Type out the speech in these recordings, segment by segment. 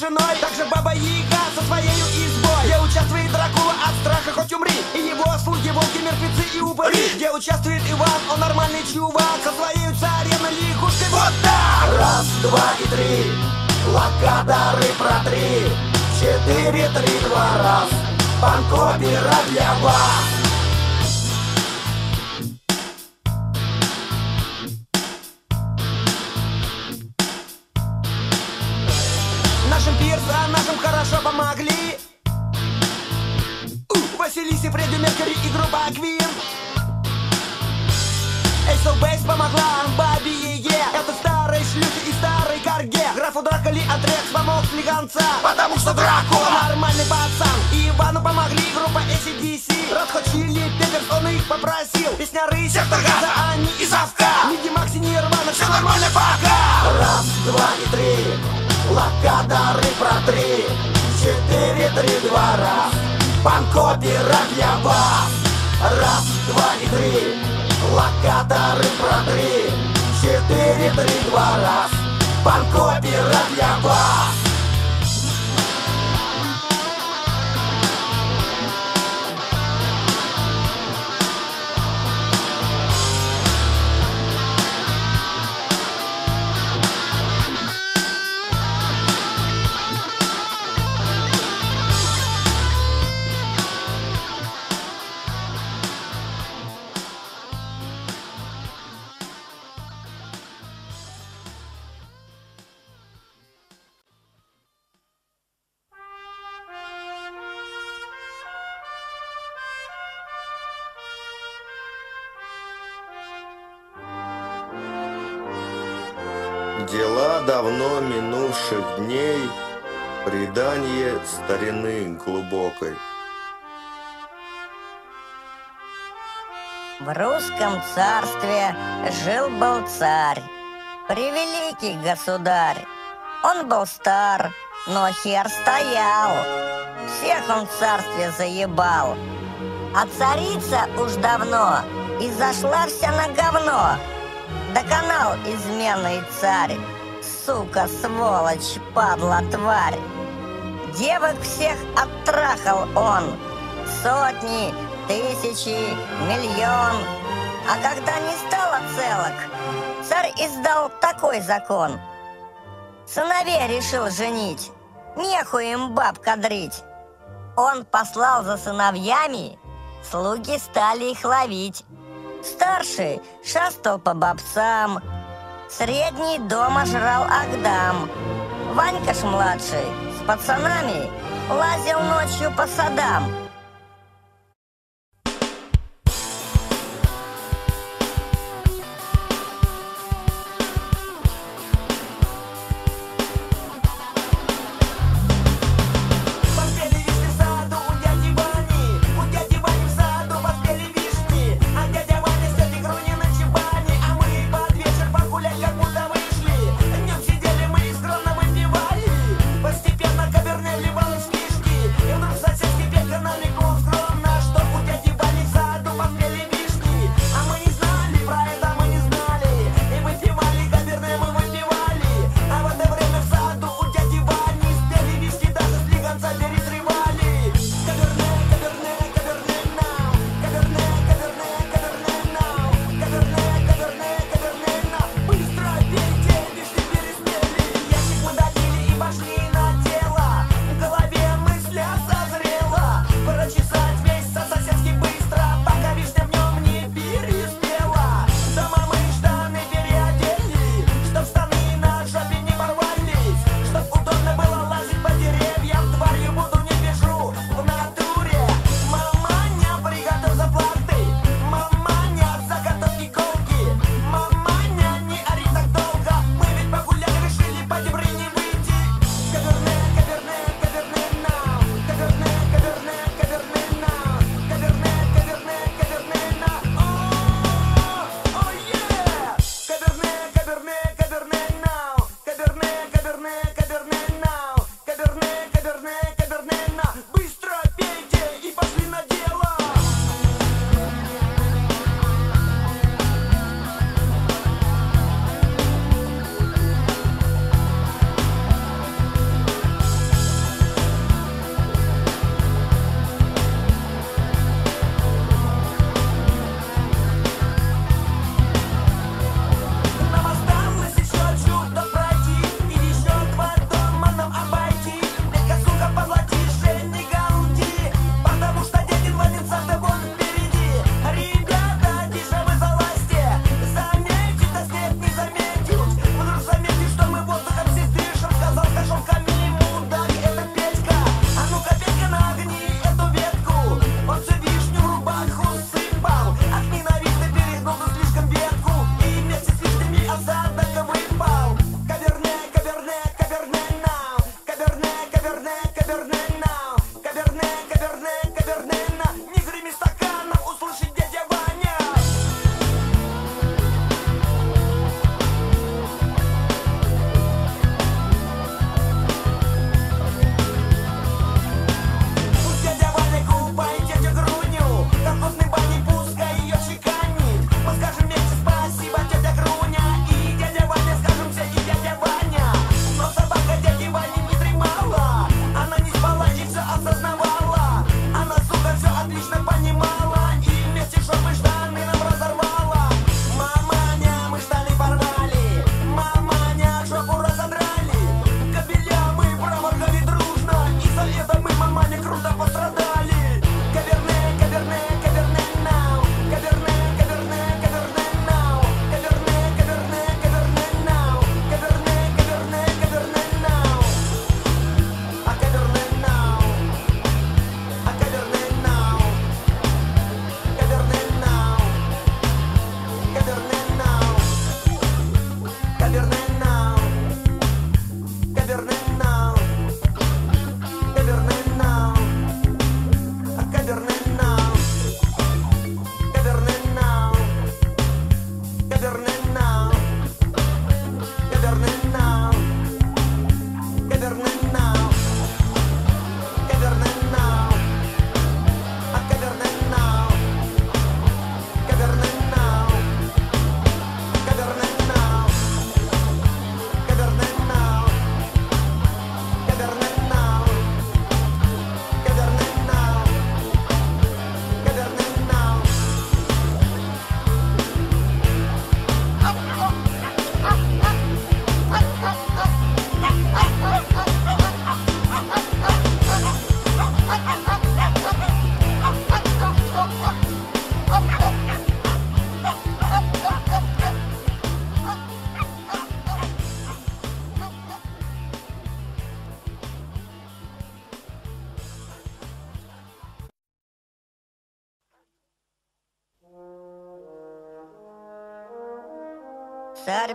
женой. Также Баба Яга со своей избой. Где участвует Дракула от страха хоть умри. И его слуги, волки, мертвецы и упыри. Где участвует Иван, он нормальный чувак. Со своей царевной лягушкой Вот так! Раз, два и три. Локаторы протри. Четыре, три, два, раз. Панкопера для вас Меркьюри и группа Квин Эйсо Бейс помогла Баби Яге Это старые шлюхи и старый карге Графу Драколи отрек помог слегонца. Потому что Дракула Нормальный пацан. И Ивану помогли группа ACDC Рад Hot Chili Peppers, он их попросил. Песня Рысь, Сектор Газа они и Завка. Миди Макси, Нирвана, Все нормально пока! Раз, два и три. Локаторы протри. Четыре, три, два, раз Панкопера для вас. Раз, два и три. Локаторы протри Четыре, три, два, раз. Панкопера для вас Дела давно минувших дней, Предание старины глубокой. В русском царстве жил-был царь, превеликий государь. Он был стар, но хер стоял, всех он в царстве заебал. А царица уж давно и зашла вся на говно. Доконал изменный царь, сука, сволочь, падла, тварь. Девок всех оттрахал он, сотни, тысячи, миллион. А когда не стало целок, царь издал такой закон. Сыновей решил женить, неху им баб кадрить. Он послал за сыновьями, слуги стали их ловить. Старший шастал по бабцам, средний дома жрал Агдам. Ванька ж младший с пацанами лазил ночью по садам.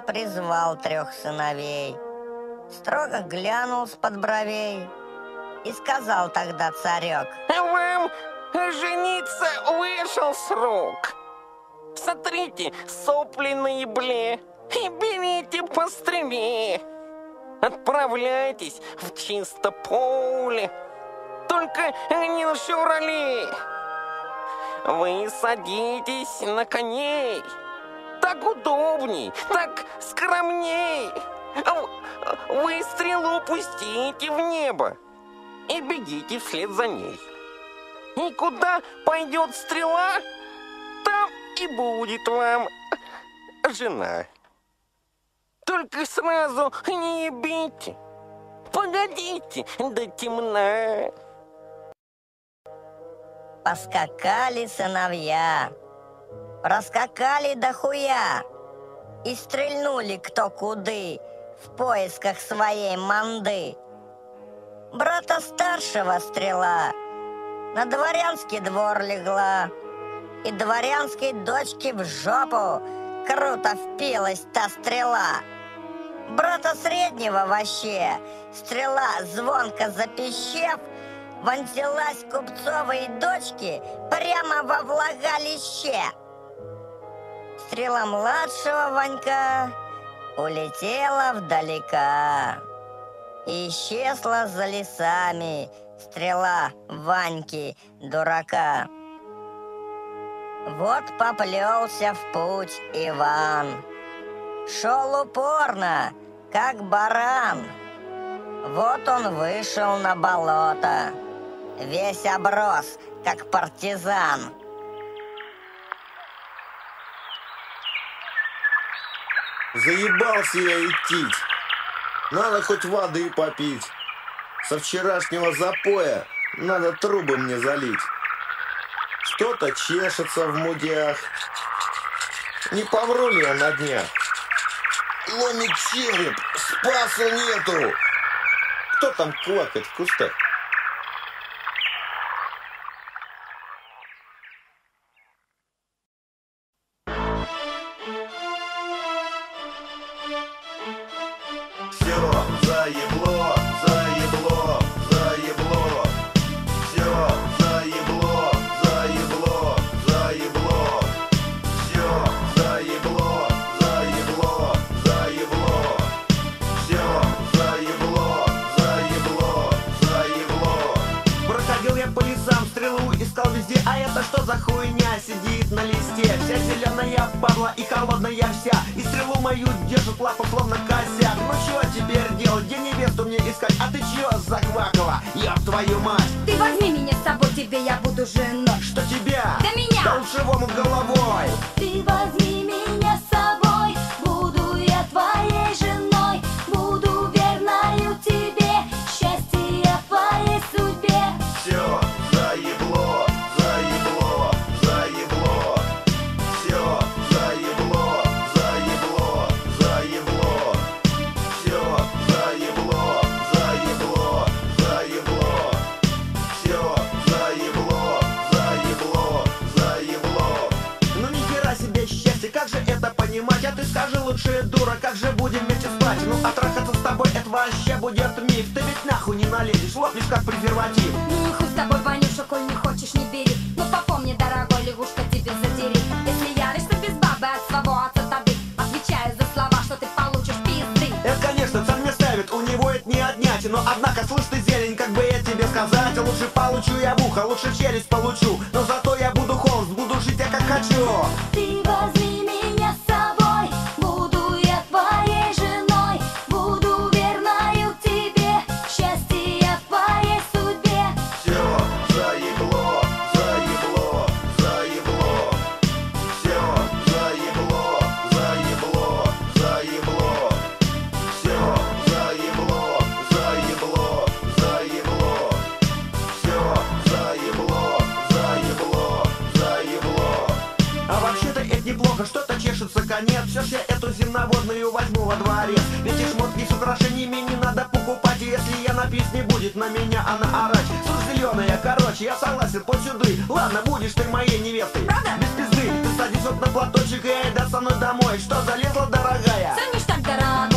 Призвал трех сыновей, строго глянул с-под бровей и сказал тогда царек, Вам жениться вышел срок. Сотрите сопли на и берите постреле. Отправляйтесь в чисто поле, только не на шевроле. Вы садитесь на коней, так удобней, так скромней. Вы стрелу пустите в небо и бегите вслед за ней. И куда пойдет стрела, там и будет вам жена. Только сразу не бейте. Погодите до темна. Поскакали сыновья, проскакали до хуя и стрельнули кто куды в поисках своей манды. Брата старшего стрела на дворянский двор легла, и дворянской дочке в жопу круто впилась та стрела. Брата среднего вообще стрела звонко запищев вонзилась купцовой дочке прямо во влагалище. Стрела младшего Ванька улетела вдалека. Исчезла за лесами стрела Ваньки, дурака. Вот поплелся в путь Иван. Шел упорно, как баран. Вот он вышел на болото, весь оброс, как партизан. Заебался я идти. Надо хоть воды попить. Со вчерашнего запоя надо трубы мне залить. Что-то чешется в мудях. Не помру ли я на днях? Ломит череп, спаса нету. Кто там квакает в кустах? Скажи лучше, дура, как же будем вместе спать? Ну а трахаться с тобой это вообще будет миф Ты ведь нахуй не налезешь, лопнешь как презерватив Ну и хуй с тобой, Ванюша, коль не хочешь, не бери. Но попомни, дорогой лягушка, тебе задери. Если яришься без бабы от своего отца тады, отвечаю за слова, что ты получишь пизды. Это, конечно, царь мне ставит, у него это не отнять Но однако, слышь ты, зелень, как бы я тебе сказать Лучше получу я в ухо, лучше в челюсть получу Но зато я буду холст, буду жить я как хочу Ты возьми эту земноводную возьму во дворец. Ведь и шмотки с украшениями не надо покупать. Если я напись не будет на меня она орать Суть зеленая, короче, я согласен, под сюды. Ладно, будешь ты моей невестой. Правда? Без пизды, ты Садись вот на платочек и айда со мной домой. Что залезла, дорогая? Все ништяк, дорогой Ты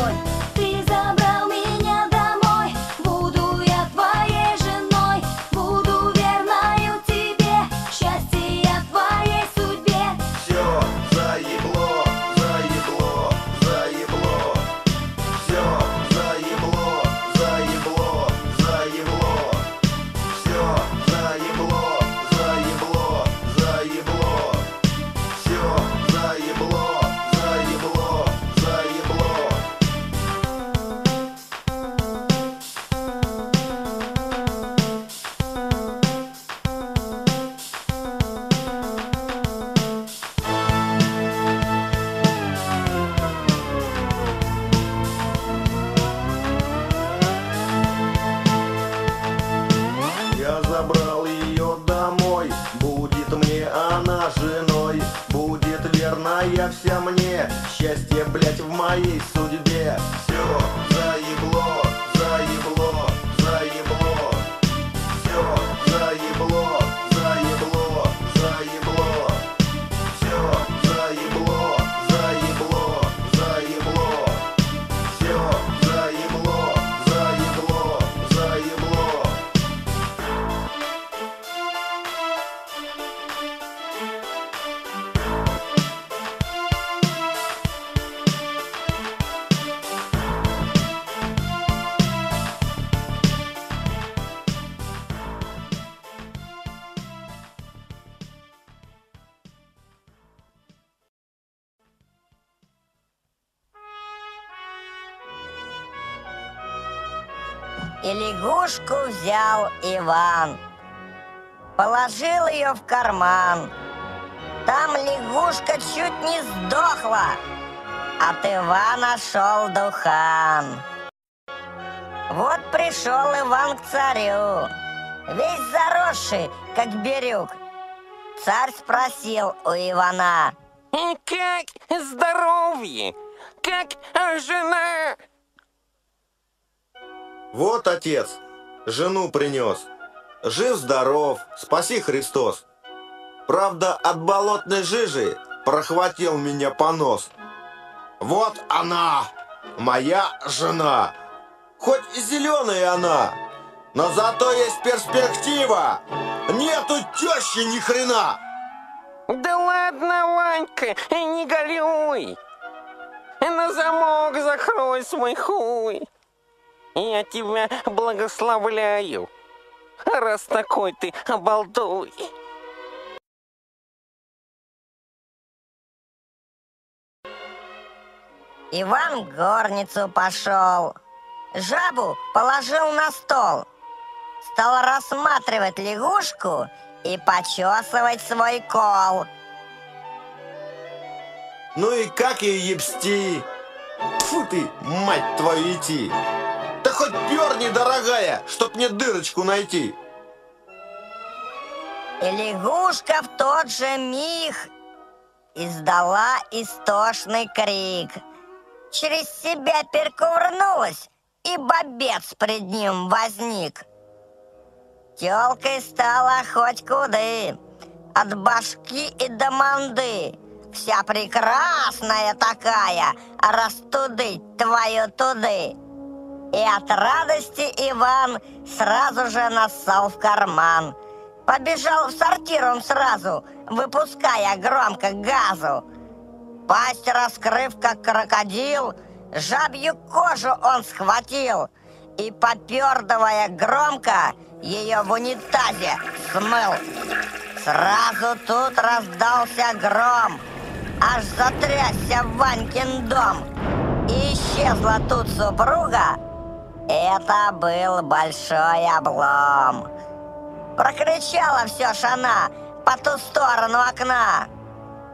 взял Иван, положил ее в карман. Там лягушка чуть не сдохла, от Ивана шел духан. Вот пришел Иван к царю, весь заросший, как берюк. Царь спросил у Ивана, Как здоровье? Как жена? Вот отец, жену принес. Жив-здоров, спаси Христос. Правда, от болотной жижи прохватил меня понос. Вот она, моя жена. Хоть и зеленая она, но зато есть перспектива. Нету тещи ни хрена. Да ладно, Ванька, не горюй. На замок закрой свой хуй. Я тебя благословляю, раз такой ты обалдуй. Иван в горницу пошел, жабу положил на стол, стал рассматривать лягушку и почесывать свой кол. Ну и как ее ебсти? Фу ты, мать твою, идти. Хоть перни, дорогая, чтоб мне дырочку найти. И лягушка в тот же миг издала истошный крик. Через себя перекувырнулась, и бобец пред ним возник. Телкой стала хоть куды, от башки и до манды. Вся прекрасная такая, растудыть твою туды. И от радости Иван сразу же нассал в карман. Побежал в сортир он сразу, выпуская громко газу. Пасть раскрыв, как крокодил, жабью кожу он схватил и, попердывая громко, ее в унитазе смыл. Сразу тут раздался гром, аж затрясся Ванькин дом. И исчезла тут супруга, это был большой облом. Прокричала все шана по ту сторону окна.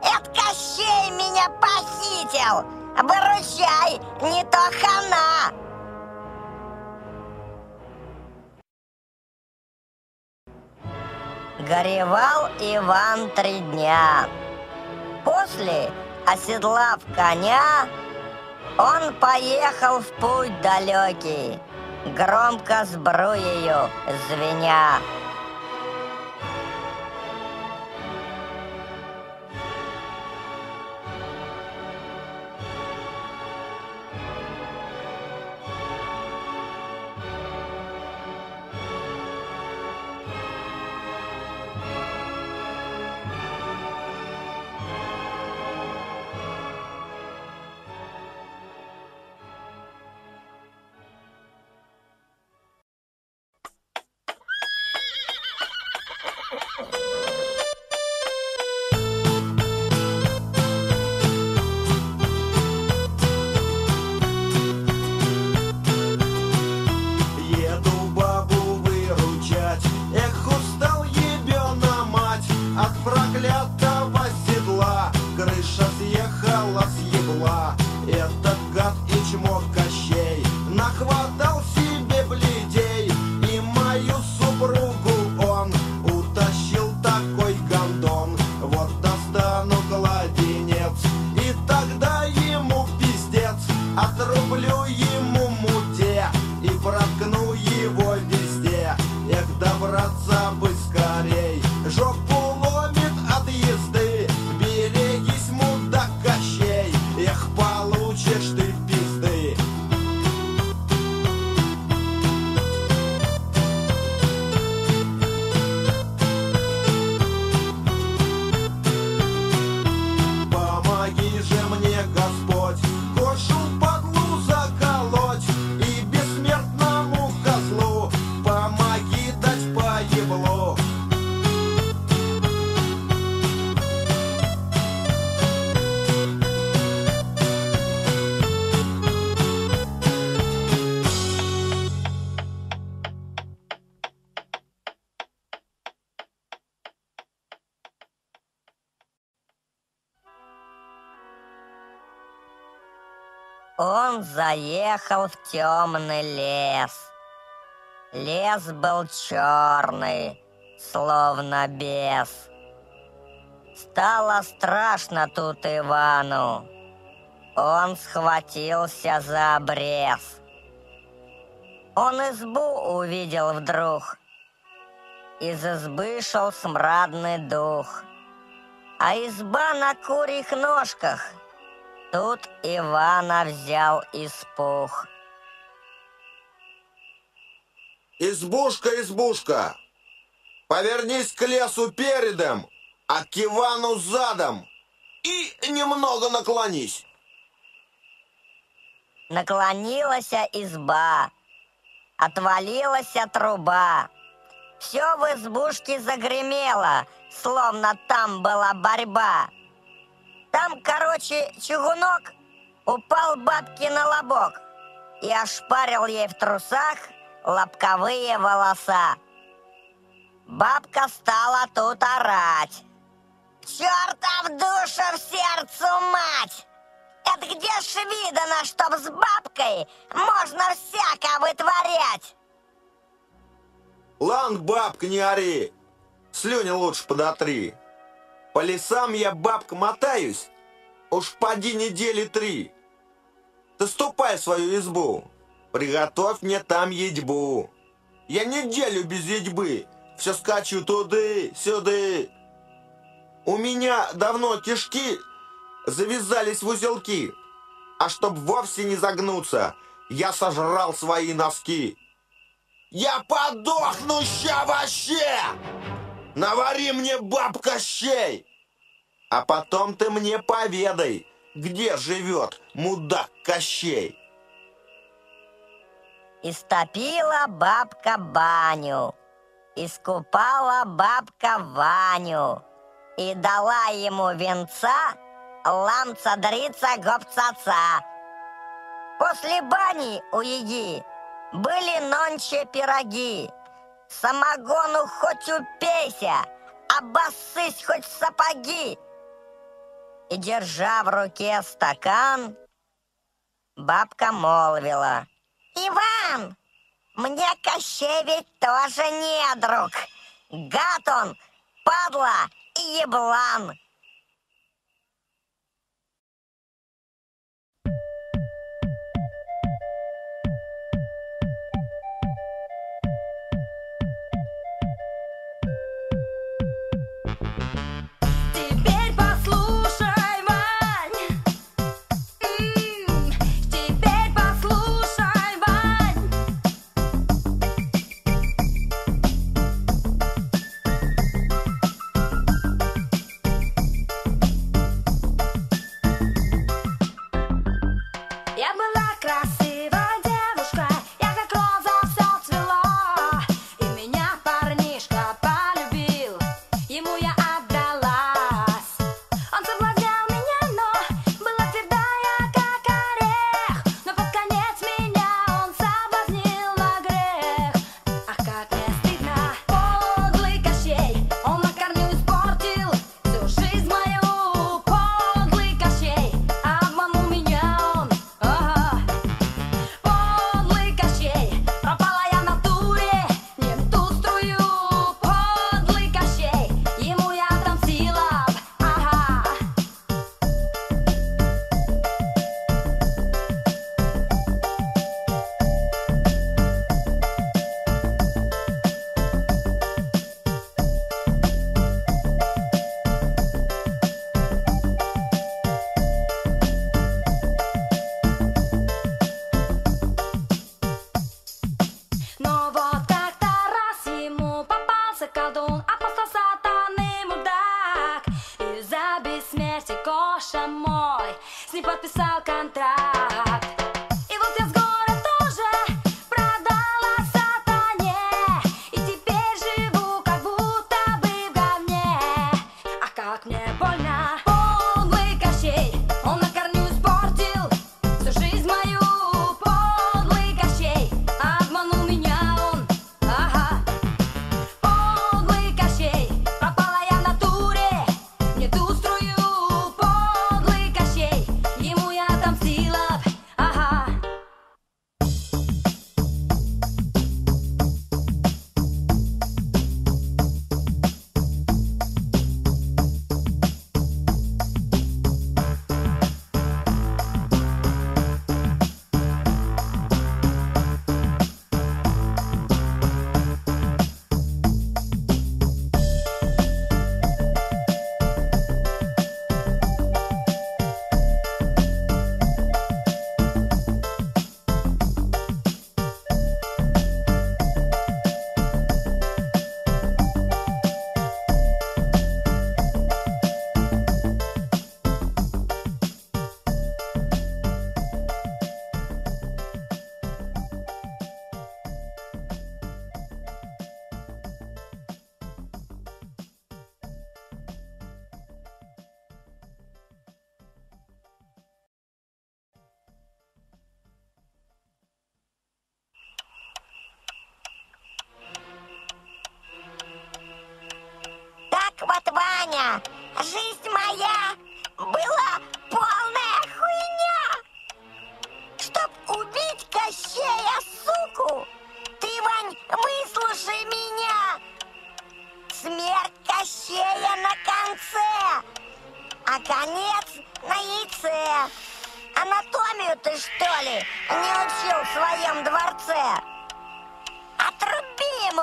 Это Кощей меня похитил! Выручай, не то хана! Горевал Иван три дня. После, оседлав коня, он поехал в путь далекий, громко сбруею звеня. Он заехал в темный лес. Лес был черный, словно бес. Стало страшно тут Ивану. Он схватился за обрез. Он избу увидел вдруг. Из избы шел смрадный дух. А изба на курьих ножках — Тут Ивана взял испух. Избушка, избушка, повернись к лесу передом, а к Ивану задом и немного наклонись. Наклонилась изба, отвалилась труба. Все в избушке загремело, словно там была борьба. Там, короче, чугунок упал бабке на лобок и ошпарил ей в трусах лобковые волоса. Бабка стала тут орать. Чертов душу в сердцу, мать! Это где ж видано, чтоб с бабкой можно всяко вытворять? Ланг, бабка, не ори, слюни лучше подотри. По лесам я, бабка, мотаюсь, уж поди недели три. Ты ступай в свою избу, приготовь мне там едьбу. Я неделю без едьбы, все скачу туды-сюды. У меня давно кишки завязались в узелки, а чтоб вовсе не загнуться, я сожрал свои носки. Я подохну ща вообще! Навари мне, бабка, щей! А потом ты мне поведай, где живет мудак Кощей. Истопила бабка баню, искупала бабка Ваню и дала ему венца ламца-дрица гопцаца. После бани у еги были нонче пироги, самогону хоть упейся, обоссысь хоть в сапоги. И, держа в руке стакан, бабка молвила. «Иван, мне Кощей ведь тоже не друг. Гад он, падла и еблан.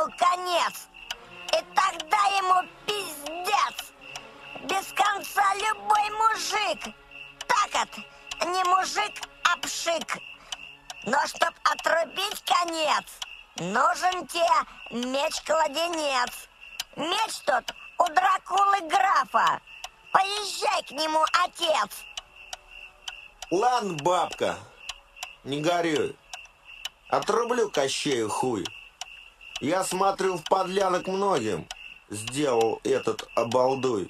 Ему конец, и тогда ему пиздец. Без конца любой мужик. Так от, не мужик, а пшик. Но чтоб отрубить конец, нужен тебе меч-кладенец. Меч тот у Дракулы графа. Поезжай к нему, отец. Ладно, бабка, не горюй. Отрублю Кощею хуй. Я смотрю в подлянок многим. Сделал этот обалдуй.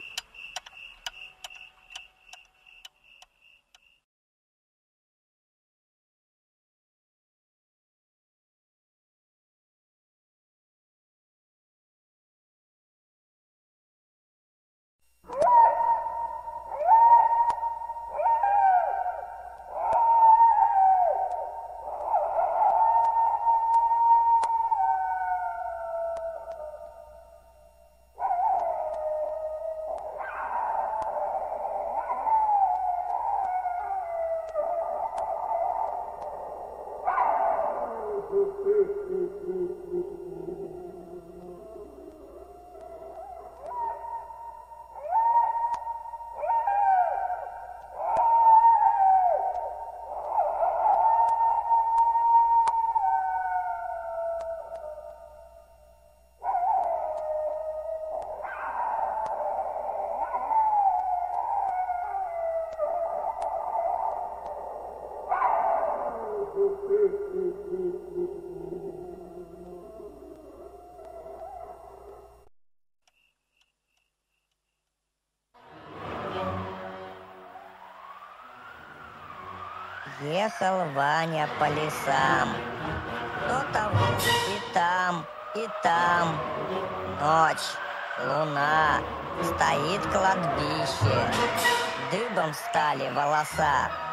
Ехал Ваня по лесам. То того и там, и там. Ночь, луна, стоит кладбище. Дыбом стали волоса.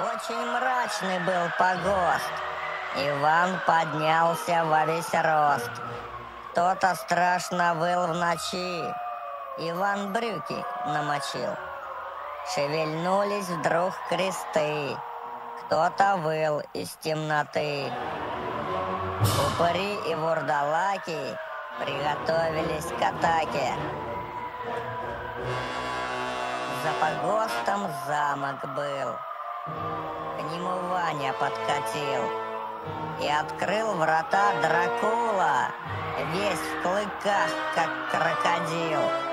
Очень мрачный был погост. Иван поднялся во весь рост. Кто-то страшно выл в ночи. Иван брюки намочил. Шевельнулись вдруг кресты. Кто-то выл из темноты. Упыри и вурдалаки приготовились к атаке. За погостом замок был. К нему Ваня подкатил и открыл врата Дракула, весь в клыках, как крокодил.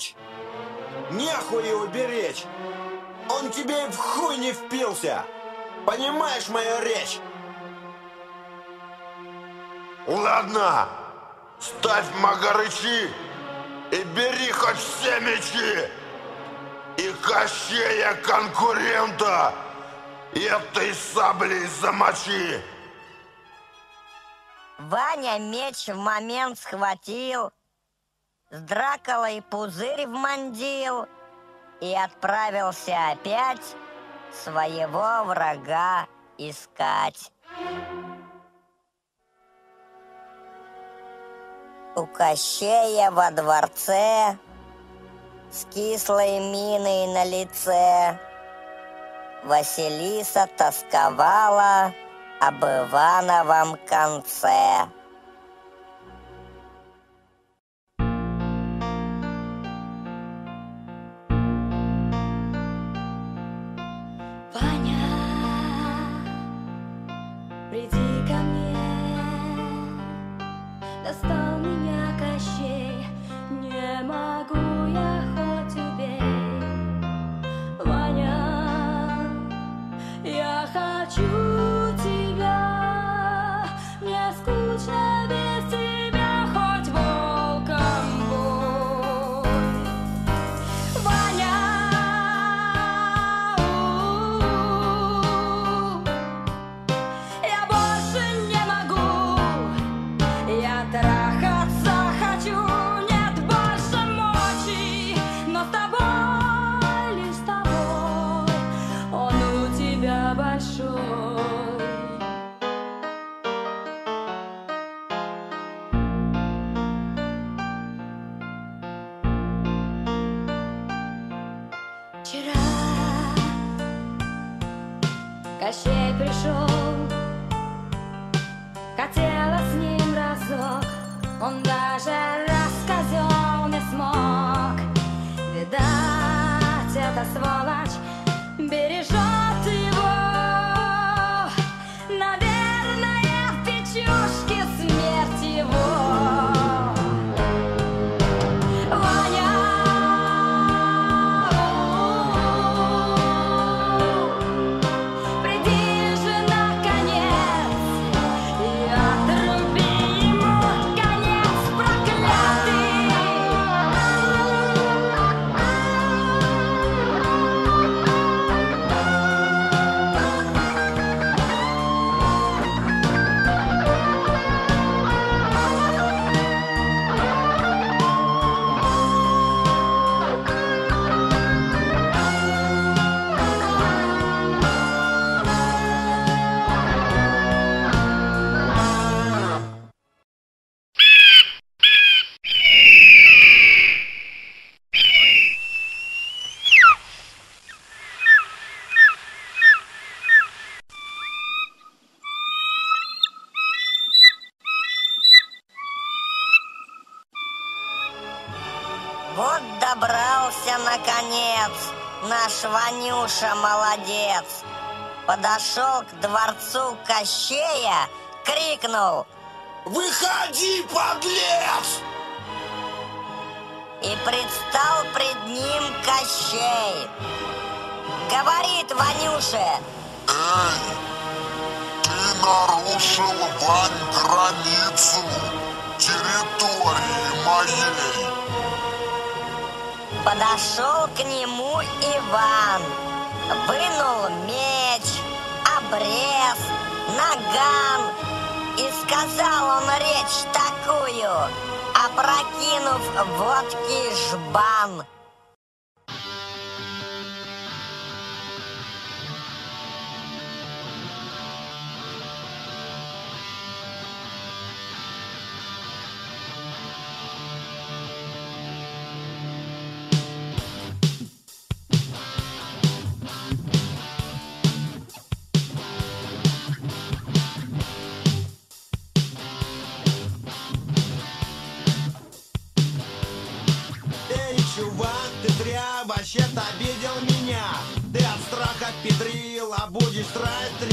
беречь! Нехуй его беречь! Он тебе в хуй не впился! Понимаешь мою речь? Ладно, ставь магарычи и бери хоть все мечи! И кощея конкурента и этой саблей замочи! Ваня меч в момент схватил, с Драколой пузырь в мандил и отправился опять своего врага искать. У Кощея во дворце с кислой миной на лице Василиса тосковала об Ивановом конце. zasvolaš Ванюша молодец. Подошел к дворцу Кощея, крикнул Выходи, подлец! И предстал пред ним Кощей. Говорит Ванюше, Эй, ты нарушил, Вань, границу территории моей. Подошел к нему Иван, вынул меч, обрез, наган, и сказал он речь такую, опрокинув водки жбан. педрил,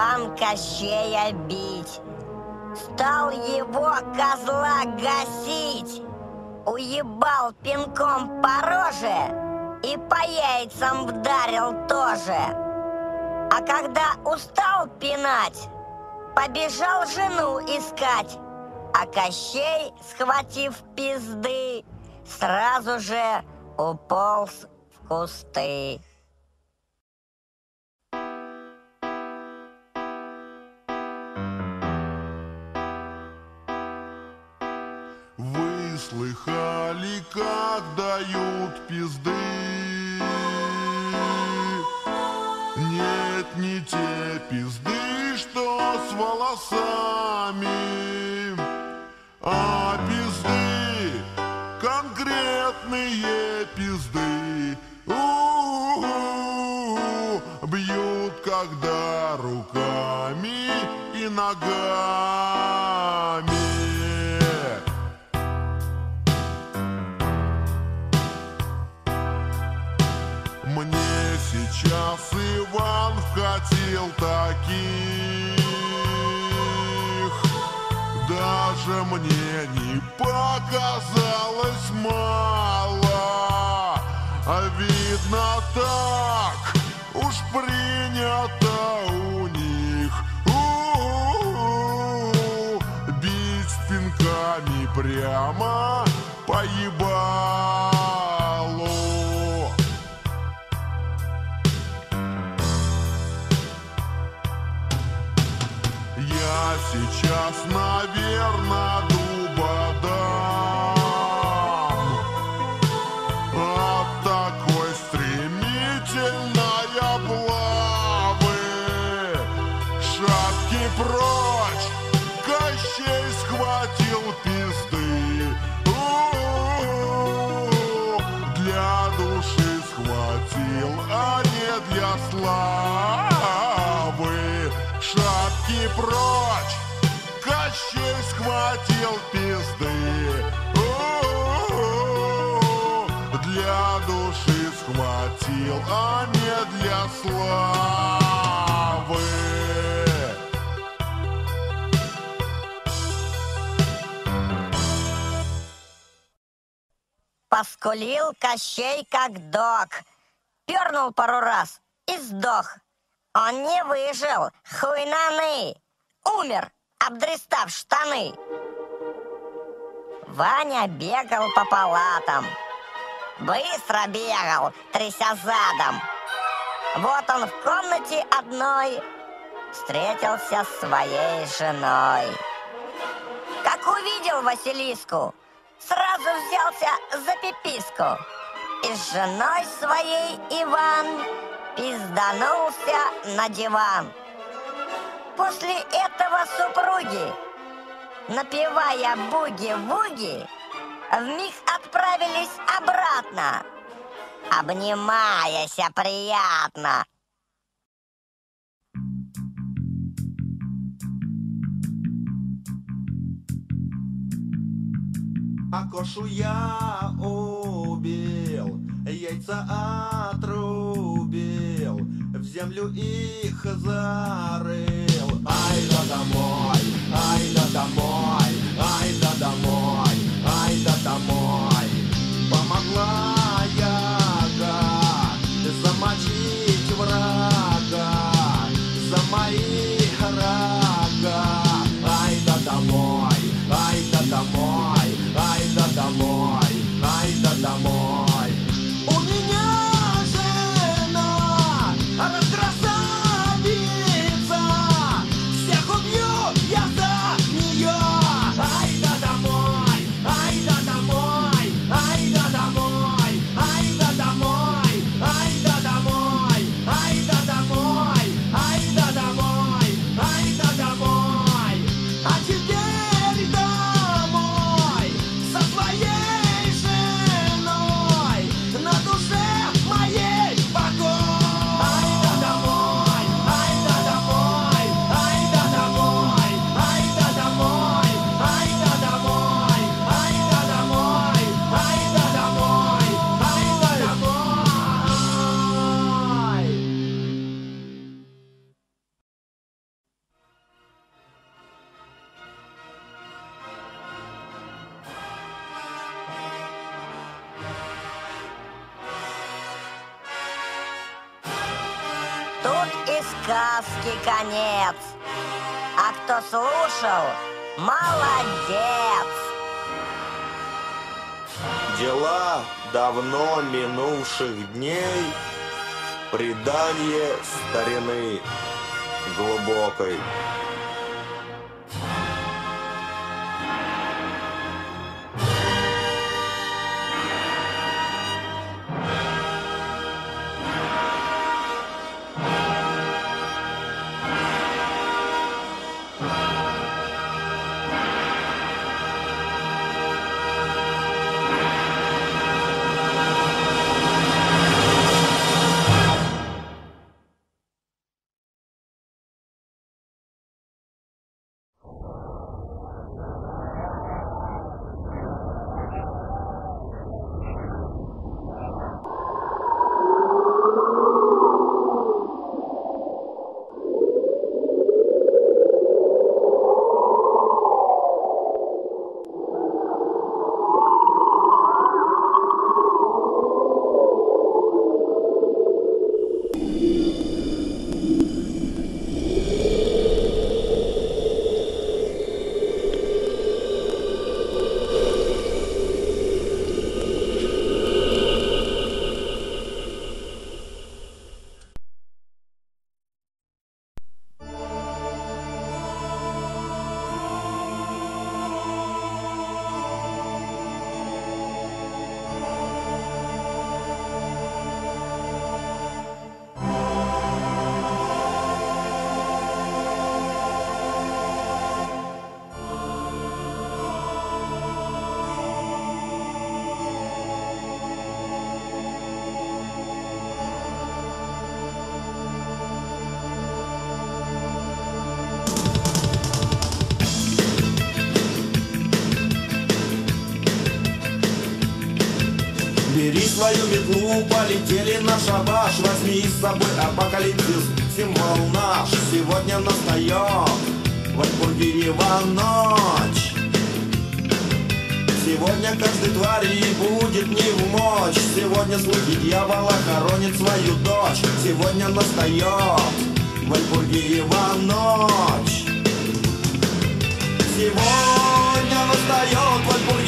Иван Кощея бить, Стал его козла гасить, Уебал пинком по роже И по яйцам вдарил тоже. А когда устал пинать, Побежал жену искать, А Кощей, схватив пизды, Сразу же уполз в кусты. Слыхали, как дают пизды? Нет, не те пизды, что с волосами, а пизды, конкретные пизды. У-у-у, бьют, когда ногами. Мне не показалось мало, а видно так уж принято у них. У-у-у, бить пинками прямо по ебалу. Я сейчас, наверное, Поскулил Кощей как дог. Пернул пару раз и сдох. Он не выжил, хуйнаны. Умер, обдристав штаны. Ваня бегал по палатам. Быстро бегал, тряся задом. Вот он в комнате одной встретился с своей женой. Как увидел Василиску, сразу взялся за пиписку. И с женой своей Иван пизданулся на диван. После этого супруги, напевая буги-вуги, вмиг отправились обратно, обнимаясь приятно. Акошу я убил, яйца отрубил, в землю их зарыл. Ай да домой, ай да домой, ай да домой, ай да домой. Помогла молодец. Дела давно минувших дней, Предание старины глубокой. Свою метлу, полетели на шабаш. Возьми с собой апокалипсис, символ наш. Сегодня настает Вальпургиева ночь. Сегодня каждой твари будет не в мочь. Сегодня слуги дьявола хоронит свою дочь. Сегодня настает Вальпургиева ночь. Сегодня настает Вальпургиева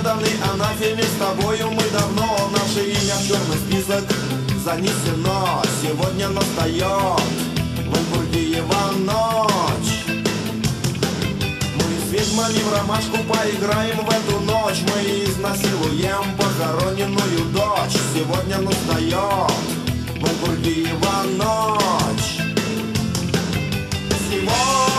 Преданный анафеме с тобою мы давно. Наше имя в черный список занесено. Сегодня настает Вальпургиева ночь. Мы с ведьмами в ромашку поиграем в эту ночь. Мы изнасилуем похороненную дочь. Сегодня настает Вальпургиева ночь. Сегодня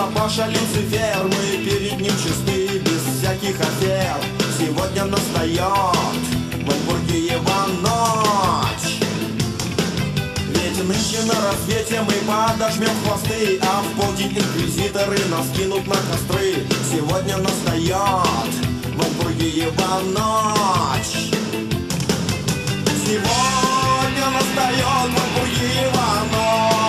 папаша Люцифер. Мы перед ним чисты, без всяких афер. Сегодня настает Вальпургиева ночь. Ведь нынче на рассвете мы подожмем хвосты А в полдень инквизиторы нас кинут на костры. Сегодня настает Вальпургиева ночь. Сегодня настает Вальпургиева ночь